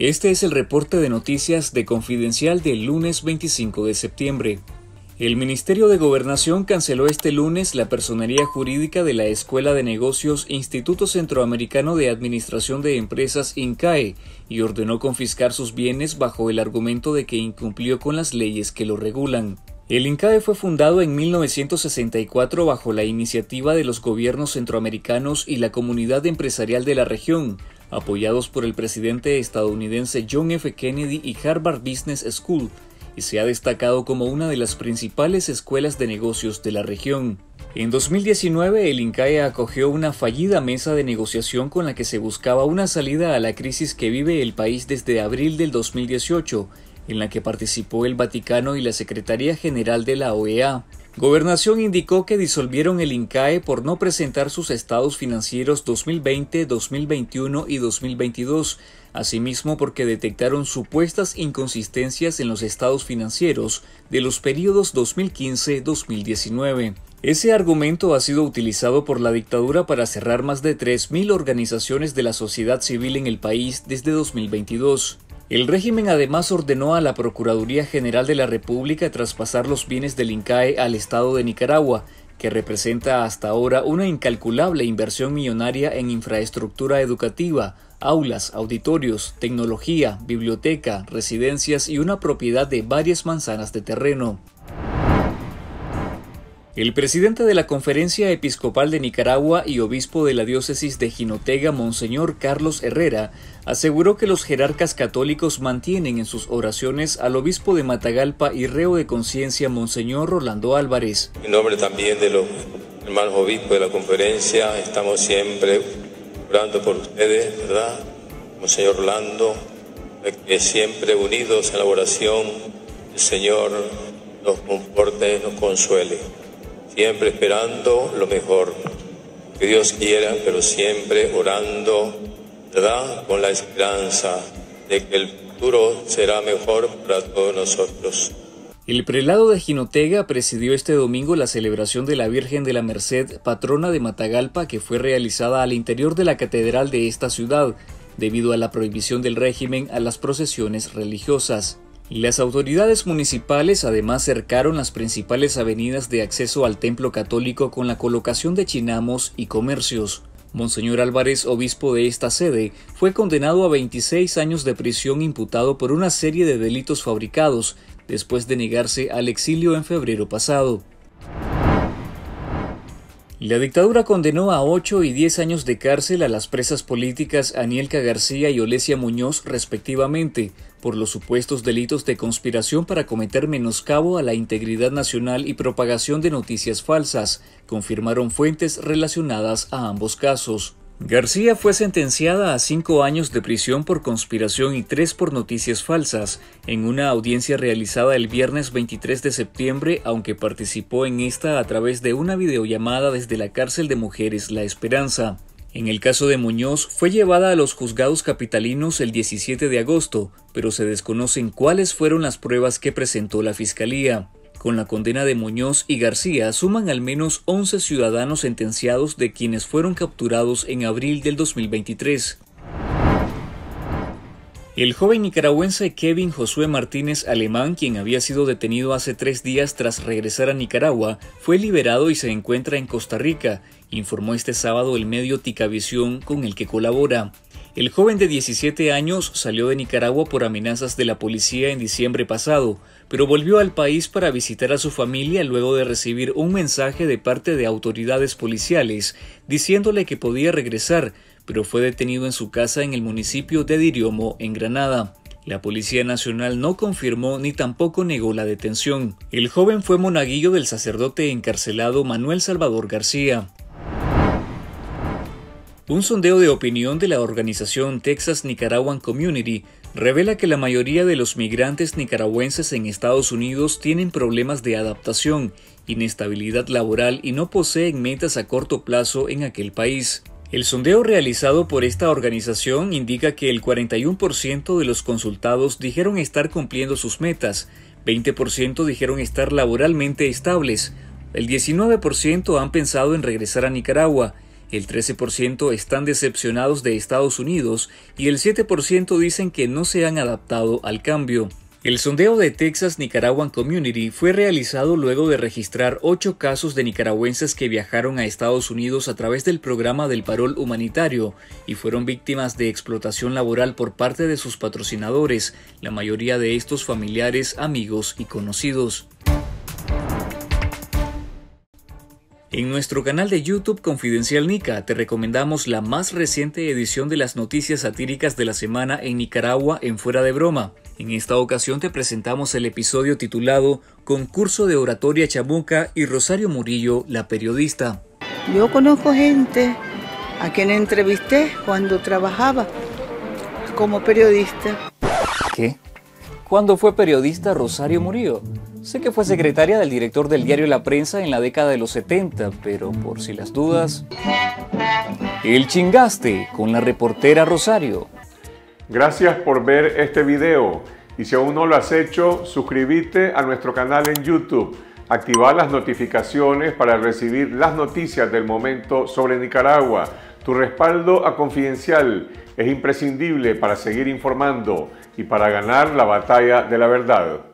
Este es el reporte de noticias de Confidencial del lunes 25 de septiembre. El Ministerio de Gobernación canceló este lunes la personería jurídica de la Escuela de Negocios Instituto Centroamericano de Administración de Empresas INCAE y ordenó confiscar sus bienes bajo el argumento de que incumplió con las leyes que lo regulan. El INCAE fue fundado en 1964 bajo la iniciativa de los gobiernos centroamericanos y la comunidad empresarial de la región, apoyados por el presidente estadounidense John F. Kennedy y Harvard Business School, y se ha destacado como una de las principales escuelas de negocios de la región. En 2019, el INCAE acogió una fallida mesa de negociación con la que se buscaba una salida a la crisis que vive el país desde abril del 2018, en la que participó el Vaticano y la Secretaría General de la OEA. Gobernación indicó que disolvieron el INCAE por no presentar sus estados financieros 2020, 2021 y 2022, asimismo porque detectaron supuestas inconsistencias en los estados financieros de los periodos 2015-2019. Ese argumento ha sido utilizado por la dictadura para cerrar más de 3.000 organizaciones de la sociedad civil en el país desde 2022. El régimen además ordenó a la Procuraduría General de la República traspasar los bienes del INCAE al Estado de Nicaragua, que representa hasta ahora una incalculable inversión millonaria en infraestructura educativa, aulas, auditorios, tecnología, biblioteca, residencias y una propiedad de varias manzanas de terreno. El presidente de la Conferencia Episcopal de Nicaragua y obispo de la diócesis de Jinotega, Monseñor Carlos Herrera, aseguró que los jerarcas católicos mantienen en sus oraciones al obispo de Matagalpa y reo de conciencia, Monseñor Rolando Álvarez. En nombre también de los hermanos obispos de la conferencia, estamos siempre orando por ustedes, ¿verdad? Monseñor Rolando, que siempre unidos en la oración, el Señor nos comporte, nos consuele siempre esperando lo mejor que Dios quiera, pero siempre orando, ¿verdad? Con la esperanza de que el futuro será mejor para todos nosotros. El prelado de Jinotega presidió este domingo la celebración de la Virgen de la Merced, patrona de Matagalpa, que fue realizada al interior de la catedral de esta ciudad, debido a la prohibición del régimen a las procesiones religiosas. Las autoridades municipales además cercaron las principales avenidas de acceso al templo católico con la colocación de chinamos y comercios. Monseñor Álvarez, obispo de esta sede, fue condenado a 26 años de prisión imputado por una serie de delitos fabricados, después de negarse al exilio en febrero pasado. La dictadura condenó a 8 y 10 años de cárcel a las presas políticas Anielca García y Olesia Muñoz respectivamente por los supuestos delitos de conspiración para cometer menoscabo a la integridad nacional y propagación de noticias falsas, confirmaron fuentes relacionadas a ambos casos. García fue sentenciada a cinco años de prisión por conspiración y tres por noticias falsas, en una audiencia realizada el viernes 23 de septiembre, aunque participó en esta a través de una videollamada desde la cárcel de mujeres La Esperanza. En el caso de Muñoz, fue llevada a los juzgados capitalinos el 17 de agosto, pero se desconocen cuáles fueron las pruebas que presentó la Fiscalía. Con la condena de Muñoz y García suman al menos 11 ciudadanos sentenciados de quienes fueron capturados en abril del 2023. El joven nicaragüense Kevin Josué Martínez Alemán, quien había sido detenido hace tres días tras regresar a Nicaragua, fue liberado y se encuentra en Costa Rica, informó este sábado el medio Ticavisión con el que colabora. El joven de 17 años salió de Nicaragua por amenazas de la policía en diciembre pasado, pero volvió al país para visitar a su familia luego de recibir un mensaje de parte de autoridades policiales diciéndole que podía regresar, pero fue detenido en su casa en el municipio de Diriomo, en Granada. La Policía Nacional no confirmó ni tampoco negó la detención. El joven fue monaguillo del sacerdote encarcelado Manuel Salvador García. Un sondeo de opinión de la organización Texas Nicaraguan Community revela que la mayoría de los migrantes nicaragüenses en Estados Unidos tienen problemas de adaptación, inestabilidad laboral y no poseen metas a corto plazo en aquel país. El sondeo realizado por esta organización indica que el 41% de los consultados dijeron estar cumpliendo sus metas, 20% dijeron estar laboralmente estables, el 19% han pensado en regresar a Nicaragua, el 13% están decepcionados de Estados Unidos y el 7% dicen que no se han adaptado al cambio. El sondeo de Texas Nicaraguan Community fue realizado luego de registrar ocho casos de nicaragüenses que viajaron a Estados Unidos a través del programa del parol humanitario y fueron víctimas de explotación laboral por parte de sus patrocinadores, la mayoría de estos familiares, amigos y conocidos. En nuestro canal de YouTube Confidencial Nica te recomendamos la más reciente edición de las noticias satíricas de la semana en Nicaragua en Fuera de Broma. En esta ocasión te presentamos el episodio titulado Concurso de Oratoria Chamuca y Rosario Murillo, la periodista. Yo conozco gente a quien entrevisté cuando trabajaba como periodista. ¿Qué? ¿Cuándo fue periodista Rosario Murillo? Sé que fue secretaria del director del diario La Prensa en la década de los 70, pero por si las dudas... El chingaste con la reportera Rosario. Gracias por ver este video y si aún no lo has hecho, suscríbete a nuestro canal en YouTube, activar las notificaciones para recibir las noticias del momento sobre Nicaragua. Tu respaldo a Confidencial es imprescindible para seguir informando y para ganar la batalla de la verdad.